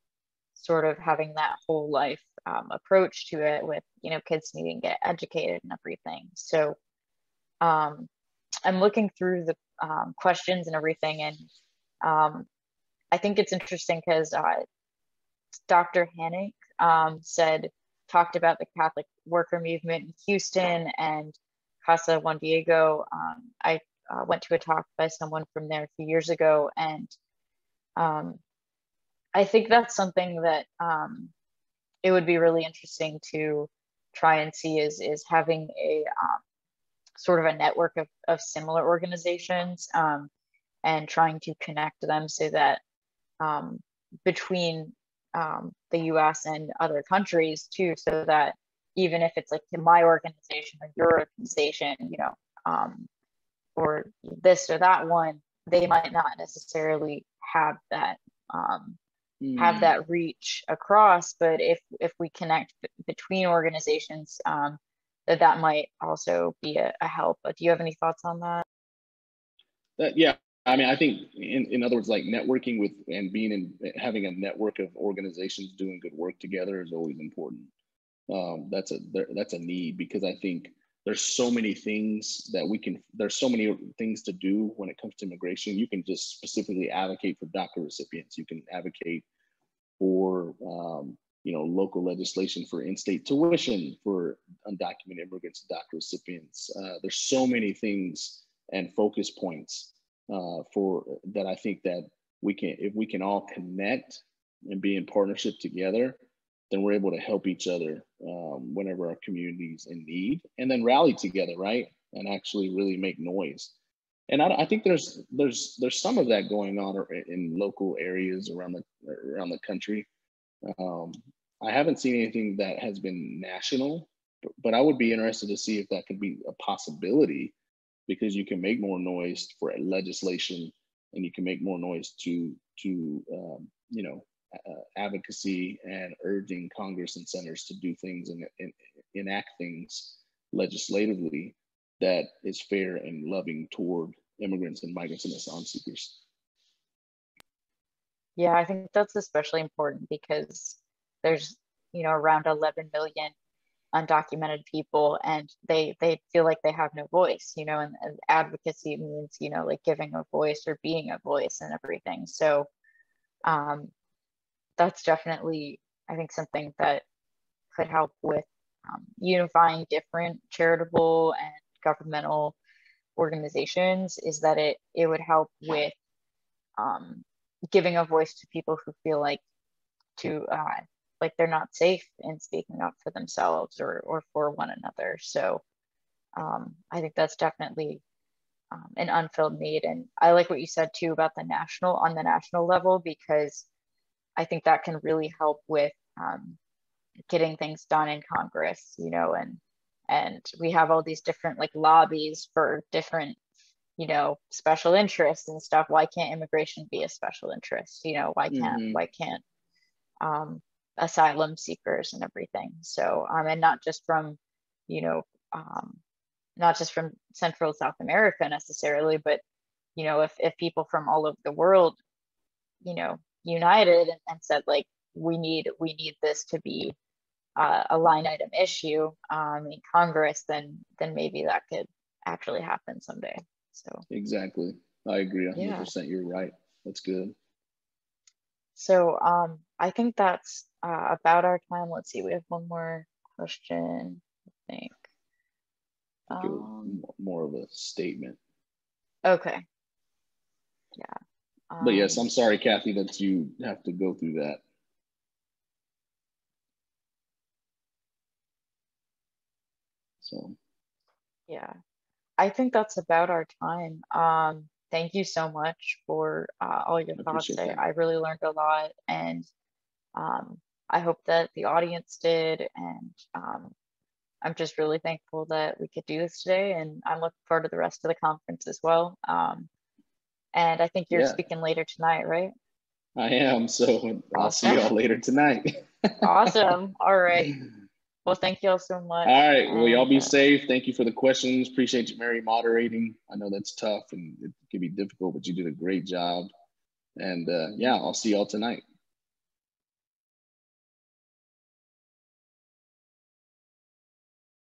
A: sort of having that whole life um, approach to it with you know kids needing to get educated and everything. So um, I'm looking through the um, questions and everything, and um, I think it's interesting because uh, Dr. Hannick um, said talked about the Catholic worker movement in Houston and Casa Juan Diego. Um, I uh, went to a talk by someone from there a few years ago, and um, I think that's something that um, it would be really interesting to try and see is is having a um, sort of a network of, of similar organizations um, and trying to connect them so that between um, the US and other countries too, so that even if it's like my organization or your organization, you know, um, or this or that one, they might not necessarily have that um, mm. have that reach across. But if if we connect b- between organizations, um, that that might also be a, a help. But do you have any thoughts on that?
B: That yeah, I mean, I think in, in other words, like networking with and being in having a network of organizations doing good work together is always important. Um, that's a that's a need because I think there's so many things that we can there's so many things to do when it comes to immigration. You can just specifically advocate for DACA recipients. You can advocate for um, you know local legislation for in-state tuition for undocumented immigrants, DACA recipients. Uh, there's so many things and focus points uh, for that I think that we can if we can all connect and be in partnership together, then we're able to help each other um, whenever our community's in need, and then rally together, right, and actually really make noise. And I, I think there's there's there's some of that going on in local areas around the around the country. Um, I haven't seen anything that has been national, but, but I would be interested to see if that could be a possibility because you can make more noise for legislation and you can make more noise to to um, you know uh, advocacy and urging Congress and senators to do things and, and, enact things legislatively that is fair and loving toward immigrants and migrants and asylum seekers.
A: Yeah, I think that's especially important because there's you know around 11 million undocumented people and they they feel like they have no voice you know and, and, advocacy means you know like giving a voice or being a voice and everything. So um that's definitely i think something that could help with um, unifying different charitable and governmental organizations is that it it would help with um, giving a voice to people who feel like to uh, like they're not safe in speaking up for themselves or, or for one another. So um, I think that's definitely um, an unfilled need. And I like what you said too about the national on the national level, because I think that can really help with um, getting things done in Congress, you know, and and we have all these different like lobbies for different you know special interests and stuff why can't immigration be a special interest you know why can't mm-hmm. why can't um, asylum seekers and everything. So, um, and not just from, you know, um, not just from Central South America necessarily, but, you know, if, if people from all over the world, you know, united and, and said like, we need, we need this to be uh, a line item issue um, in Congress, then, then maybe that could actually happen someday. So
B: exactly. I agree 100%. Yeah. You're right. That's good.
A: So um, I think that's uh, about our time. Let's see, we have one more question, I think.
B: Um, more of a statement.
A: Okay. Yeah.
B: Um, but yes, um, I'm sorry, Kathy, that you have to go through that. So.
A: Yeah, I think that's about our time. Um, thank you so much for uh, all your I thoughts today. I really learned a lot and um, I hope that the audience did. And um, I'm just really thankful that we could do this today. And I'm looking forward to the rest of the conference as well. Um, and I think you're yeah. speaking later tonight, right?
B: I am. So I'll see y'all later tonight.
A: awesome. All right. Well, thank you all so much.
B: All right. Well, y'all be safe. Thank you for the questions. Appreciate you, Mary, moderating. I know that's tough and it can be difficult, but you did a great job. And uh, yeah, I'll see y'all tonight.